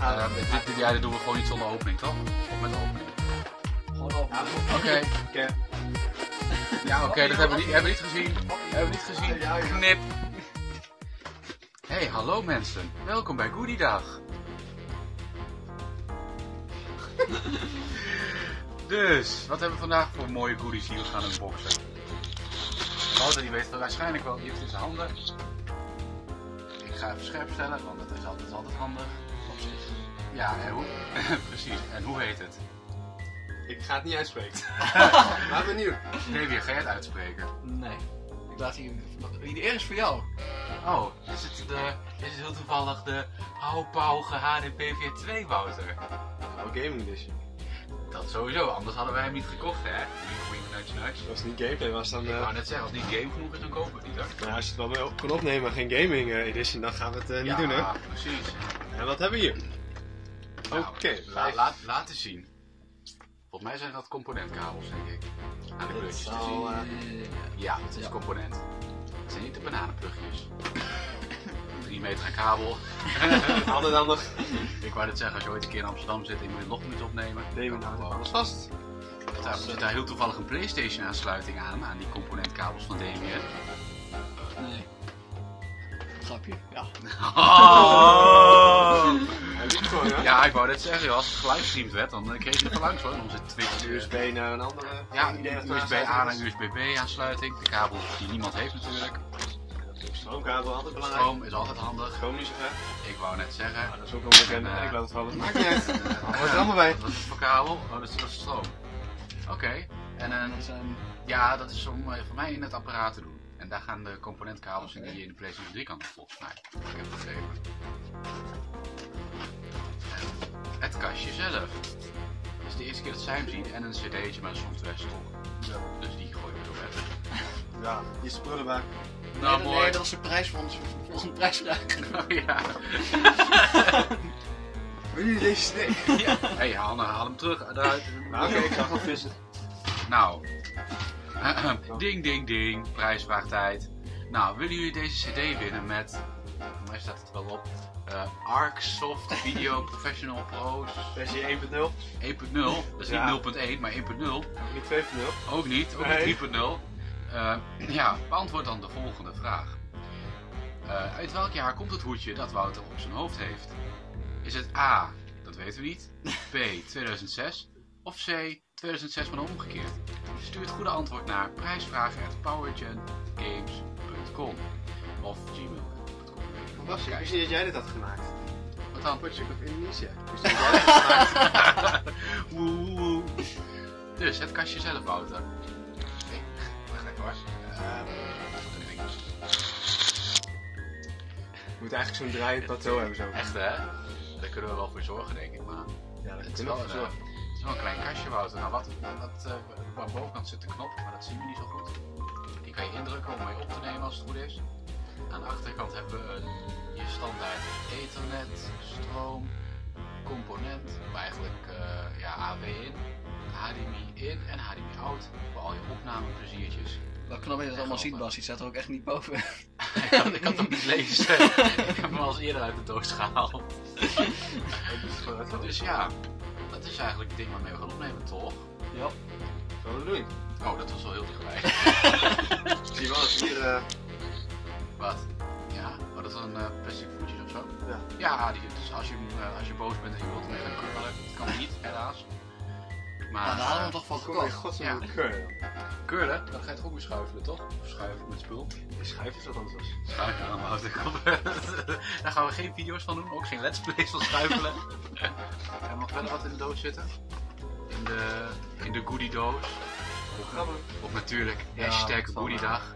Dit, dit, ja, dit doen we gewoon niet zonder opening, toch? Of met opening? Gewoon op. Oké. Oké. Ja, oké, dat hebben we, niet, hebben we niet gezien. Hebben we niet gezien. Knip. Hey, hallo mensen. Welkom bij Goodiedag. dus, wat hebben we vandaag voor mooie goodies die we gaan unboxen? Wouter die weet het waarschijnlijk wel, die heeft in zijn handen. Ik ga even scherp stellen, want dat is altijd, altijd handig. Ja, en hoe? precies. En hoe heet het? Ik ga het niet uitspreken. maar benieuwd. Davy, ga jij het uitspreken? Nee. Ik laat hier... De eer is voor jou. Oh, is het, de, is het heel toevallig de houpauge HDPV 2 Wouter? Oh, Gaming Edition. Dat sowieso, anders hadden wij hem niet gekocht hè. Als het niet gameplay was, dan... Ik eh wou net zeggen, als het niet game genoeg is, dan kopen we het niet hoor. nou, als je het wel mee op kan opnemen, maar geen Gaming eh, Edition, dan gaan we het eh, niet doen, hè? Ja, precies. En wat hebben we hier? Nou, Oké, la, laten zien. Volgens mij zijn dat componentkabels, denk ik. Aan de plugjes te zien. eh, Ja, het is Ja. component. Het zijn niet de bananenplugjes. 3 meter aan kabel. Handig, handig. Ik wou net zeggen, als je ooit een keer in Amsterdam zit en je moet een logmunt opnemen. Neem nou gewoon. alles vast. Daar zit daar heel toevallig een PlayStation aansluiting aan, aan die componentkabels van Damien. Nee. Grapje. Ja. Oh! Hè? Ja, ik wou net zeggen, joh, als het gelivestreamd werd, dan eh, kreeg je er langs hoor, in onze Twitch. USB naar een andere. Ja, idee wat USB er A is. en USB B aansluiting. De kabel die niemand heeft natuurlijk. Stroomkabel, altijd belangrijk. Stroom is altijd handig. Stroom niet zo ver. Ik wou net zeggen. Nou, dat is ook wel bekend. En, eh, ik laat het vallen. Maakt niet uit. Hoort er allemaal bij. Wat is het voor kabel? Oh, dat is, dat is stroom. Oké. En een, Dat zijn... ja, dat is om eh, voor mij in het apparaat te doen. En daar gaan de componentkabels in die je in de PlayStation 3 kan volgens mij. Ik heb het begrepen. En het is de eerste keer dat zij hem zien en een cd'tje met een software stok. Ja. Dus die gooien we zo weg. Ja, je spullenbak. Nou, nee, mooi. nee, dat is de prijs van onze volgende prijsvraag. Oh, ja. Wil jullie deze steek? ja. hey, haal, hem- haal hem terug. Eruit. Nou, oké, ik zag wel vissen. Nou. ding, ding, ding. Prijsvraagtijd. Nou, willen jullie deze CD winnen met. Voor mij staat het wel op. eh Arcsoft Video Professional Pro's Versie 1.0. 1.0. Dat is Ja. niet 0.1, maar 1.0. Niet 2.0. Ook niet, ook Nee. niet 3.0. Eh, ja, beantwoord dan de volgende vraag. Eh, uit welk jaar komt het hoedje dat Wouter op zijn hoofd heeft? Is het A, dat weten we niet, B, 2006 of C, 2006 maar omgekeerd? Stuur het goede antwoord naar prijsvragen.powergengames.com of gmail.com. Wat was je? Ik niet dat jij dit had gemaakt. Wat dan? Potje of Indonesië. Niet dat jij dit had gemaakt. Woe, woe, woe. Dus, het kastje zelf, Wouter. Nee, wacht even hoor. Eh, Je moet eigenlijk zo'n draaiend plateau hebben zo. Echt hè? Daar kunnen we wel voor zorgen, denk ik. Maar Ja, dat het is, kunnen wel, we eh, het is wel een klein kastje, Wouter. Nou, wat, wat, eh, aan de bovenkant zit de knop, maar dat zien we niet zo goed. Die kan je indrukken om mee op te nemen als het goed is. Aan de achterkant hebben we een, je standaard ethernet, stroom, component, maar eigenlijk eh, ja, AV in, HDMI in en HDMI out voor al je opnamepleziertjes. Wel knap je dat allemaal ziet, Bas. Die staat er ook echt niet boven. ik, kan, ik kan het ook niet lezen. ik heb hem al eens eerder uit de doos gehaald. Dus ja, dat is eigenlijk het ding waarmee we gaan opnemen, toch? Ja. Wat de bedoeling? Oh, dat was wel heel dichtbij. Zie je wel hier... eh, Wat? Ja? Oh, dat is een eh, plastic voetjes of zo? Ja. Ja, die, dus als je, eh, als je boos bent en je wilt hem dat kan niet, helaas. Maar Maar daar hadden we eh, hem toch van gekocht. godsnaam Ja. ja. keur. curlen, dan ga je toch ook weer schuifelen, toch? Of schuiven met spul. Je schuift is wat anders. Schuiven aan houden. Daar gaan we geen video's van doen, ook geen let's plays van schuifelen. en nog verder wat in de doos zitten? In de, in de goodie doos. Grappig. Of natuurlijk Ja, hashtag goodiedag.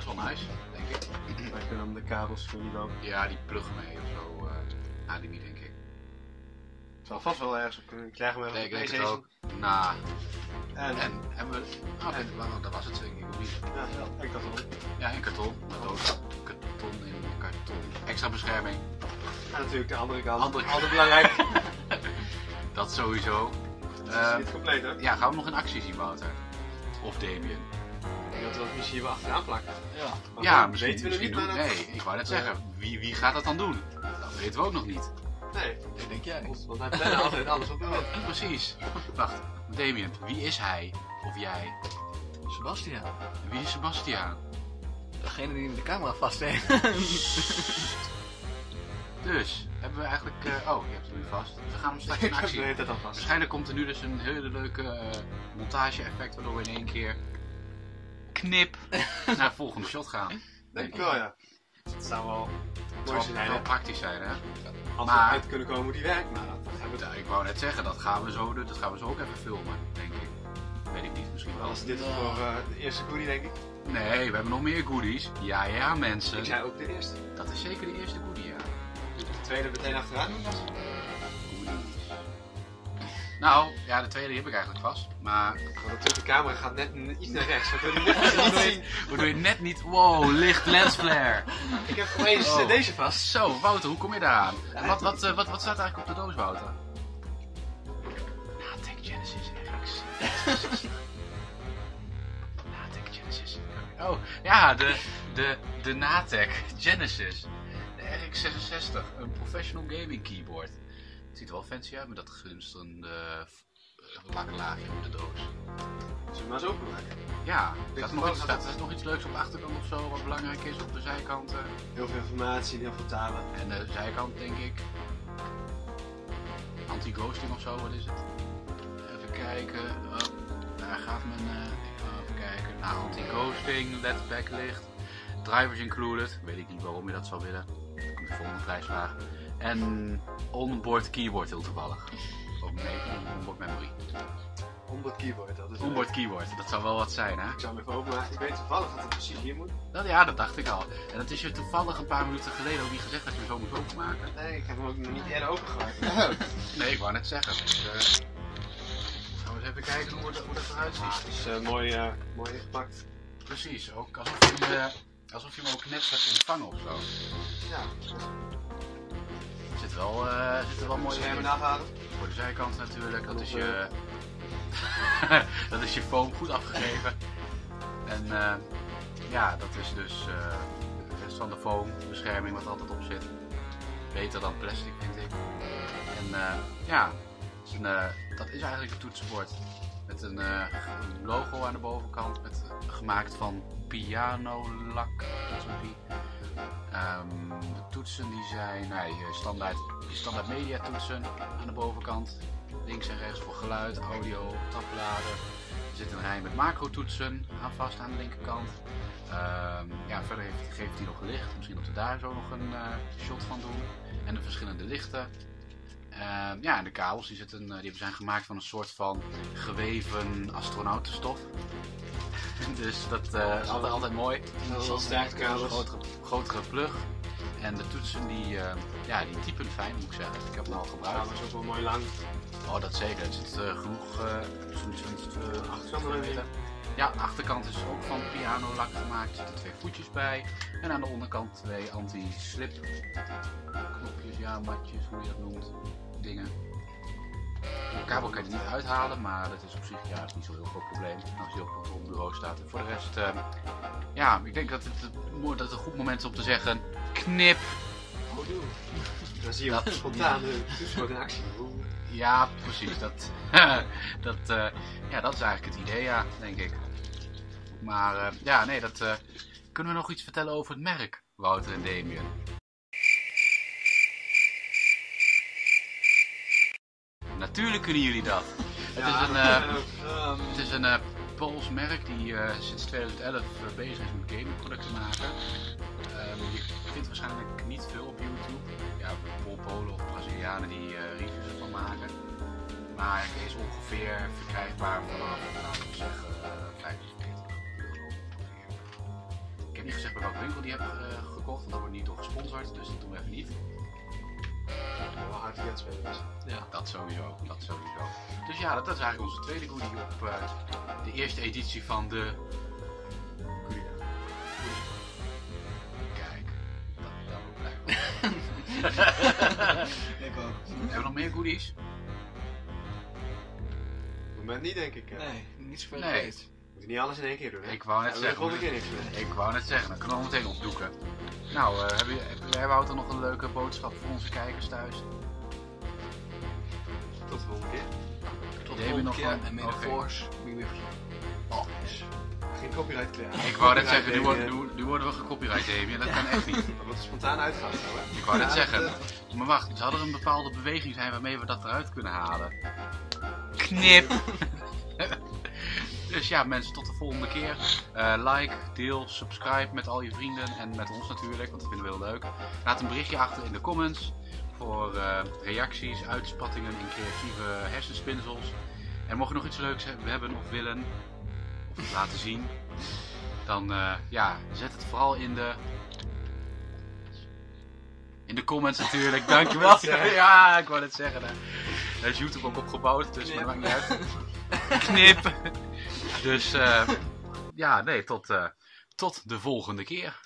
Is wel nice, denk ik. Wij kunnen hem de kabels niet wel. Ja, die pluggen mee of zo. eh HDMI denk ik. Het zal vast wel ergens op kunnen. Krijgen we Nee, even ik een denk het ook. Nou, En, en we... Oh, nee, dat- dat was het denk ik ook niet. ja, ja, ik dacht al. Ja, in karton. Een doos karton in karton. Extra bescherming. En natuurlijk de andere kant. Andere. Altijd belangrijk. Dat sowieso. Eh, is niet compleet hoor. ja, gaan we nog in actie zien, Wouter? Of Damien? Ik denk dat misschien hier wel achteraan plakken. Ja. Maar Ja, misschien. Weten we nog misschien niet, maar doen- Nee, ik wou net zeggen, wie, wie gaat dat dan doen? Dat weten we ook nog niet. Nee, Dat denk jij. want wij plannen altijd alles op de wet. Precies. Wacht, Damien, wie is hij? Of jij? Sebastian. Wie is Sebastiaan? Degene die de camera vasthoudt. Dus, hebben we eigenlijk... eh, oh, je hebt hem nu vast. We gaan hem straks in Ik heb actie. hele tijd al vast. Waarschijnlijk komt er nu dus een hele leuke eh, montage-effect, waardoor we in één keer knip naar het volgende shot gaan. Denk ik wel, ja. Het zou wel mooi zou zijn, wel praktisch zijn, hè? Als Maar- we uit kunnen komen hoe die werkt, maar dat gaan we Ja, ik wou net zeggen, dat gaan we zo, doen. dat gaan we zo ook even filmen, denk ik. Weet ik niet, misschien wel. Was dit voor eh, de eerste goodie, denk ik? Nee, we hebben nog meer goodies. Ja, ja, mensen. Ik zei ook de eerste. Dat is zeker de eerste goodie, ja. Moet ik de tweede meteen achteraan doen? Nou, ja, de tweede heb ik eigenlijk vast. Maar Want de camera gaat net iets naar rechts. We kunnen net niet zien. waardoor je net niet... Wow, licht lensflare. Ik heb opeens eh, Oh. deze vast. Zo, Wouter, hoe kom je daaraan? En wat, wat, eh, wat, wat staat eigenlijk op de doos, Wouter? Natec Genesis RX. Natec Genesis. Oh, ja, de, de, de Natec Genesis. De RX66, een professional gaming keyboard. Het ziet er wel fancy uit met dat glinsterende eh, laklaagje op de doos. Zullen we maar eens openmaken? Ja, staat, is nog iets, staat er nog iets leuks op de achterkant of zo, wat belangrijk is op de zijkant? eh? Heel veel informatie en heel veel talen. En de zijkant denk ik. Anti-ghosting of zo, wat is het? Even kijken. Oh, daar gaat mijn. eh, even kijken. Nou, anti-ghosting, LED backlicht. Drivers included. Weet ik niet waarom je dat zou willen. Komt de volgende prijsvraag. En onboard keyboard heel toevallig. Of nee, onboard memory. Onboard keyboard, dat is Onboard keyboard, dat zou wel wat zijn hè? Ik zou hem even openmaken. Ik weet toevallig dat het precies hier moet. Dat, ja, dat dacht ik al. En dat is je toevallig een paar minuten geleden ook niet gezegd dat je hem zo moet openmaken. Nee, ik heb hem ook nog niet eerder opengemaakt. Nee, ik wou net zeggen. Dus, eh, gaan we eens even kijken hoe, dat- hoe dat eruit ziet. Het is eh, mooi, eh, mooi ingepakt. Precies, ook alsof je, hem, alsof je hem ook net hebt ontvangen of zo. Ja, zit wel, eh zit er wel mooi in. Voor de zijkant natuurlijk, dat is je, dat is je foam goed afgegeven. En eh, ja, dat is dus eh, de rest van de foam, bescherming wat altijd op zit. Beter dan plastic vind ik. En ja, is een, dat is eigenlijk een toetsenbord. Met een een logo aan de bovenkant, met, gemaakt van pianolak, zo zie. Ehm, de toetsen die zijn nou, standaard, standaard media toetsen aan de bovenkant. Links en rechts voor geluid, audio, tabbladen. Er zit een rij met macro toetsen aan vast aan de linkerkant. Ehm, ja, verder heeft, geeft hij nog licht. Misschien dat we daar zo nog een eh, shot van doen. En de verschillende lichten. Ehm, ja, en de kabels die, eh, die zijn gemaakt van een soort van geweven astronautenstof. Dus dat eh, is altijd, altijd mooi. Dat is Een grotere, grotere plug. En de toetsen die, eh, ja, die typen fijn moet ik zeggen. Ik heb hem al gebruikt. Kabels ook wel mooi lang. Oh, dat zeker. Er zit eh, genoeg, zo'n, eh, Achterkant. Ja, de achterkant is ook van pianolak gemaakt. Er zitten twee voetjes bij. En aan de onderkant twee anti-slip knopjes, ja, matjes, hoe je dat noemt. Dingen. Kabel kan je er niet uithalen, maar dat is op zich ja, is niet zo'n heel groot probleem als die op een bureau staat. En voor de rest, eh, ja, ik denk dat het, dat het een goed moment is om te zeggen: knip. Oh, doe. Dan zie je Dat- spontaan de toetsenbord in actie. Ja, precies. Dat, dat, eh, ja, dat is eigenlijk het idee, ja, denk ik. Maar eh, ja, nee, dat, eh, kunnen we nog iets vertellen over het merk, Wouter en Damien? Natuurlijk kunnen jullie dat. Het is een, eh, ehm, het is een eh, Pools merk die eh, sinds 2011 eh, bezig is met gamingproducten maken. Ehm, je vindt waarschijnlijk niet veel op YouTube. Ja, Pol Polen of Brazilianen die reviews ervan maken. Maar het is ongeveer verkrijgbaar vanaf, laten we zeggen, eh 45 euro ongeveer. Ik heb niet gezegd bij welke winkel die heb gekocht, want dat wordt niet door gesponsord, dus dat doen we even niet. Wel hard die spelen is. Ja. Dat sowieso, dat sowieso. Dus ja, dat, dat is eigenlijk onze tweede goodie op eh, de eerste editie van de... Dag. Kijk, dat, daar ben ik ook. Hebben we nog meer goodies? Op het moment niet, denk ik. eh. Nee, niet zoveel Nee. weet. We moeten niet alles in één keer doen, hè? Ik wou net Ja, we hebben zeggen. gewoon een keer niks meer. Ik wou net zeggen, dan kunnen we al meteen opdoeken. Nou, eh heb, je, heb jij Wouter nog een leuke boodschap voor onze kijkers thuis? Tot de volgende keer. Tot de volgende keer. En may the force be with. Always. Geen copyright claim. Ik wou net zeggen, nu, worden- nu, nu worden we gecopyright, Damien. Dat kan echt niet. Dat wordt er spontaan uitgaan hè? Ik wou net Ja, zeggen. Maar wacht, zou er een bepaalde beweging zijn waarmee we dat eruit kunnen halen? Knip! dus ja, mensen, tot de volgende keer. Eh, like, deel, subscribe met al je vrienden en met ons natuurlijk, want dat vinden we heel leuk. Laat een berichtje achter in de comments voor eh, reacties, uitspattingen in creatieve hersenspinsels. En mocht je nog iets leuks he- hebben of willen, of laten zien, dan eh, ja, zet het vooral in de in de comments natuurlijk, dankjewel. Ja, ik wou het zeggen. Daar daar is YouTube ook op gebouwd, dus maar dat maakt niet uit. Knip. Dus eh, ja, nee, tot, eh, tot de volgende keer.